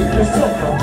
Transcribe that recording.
eu sou.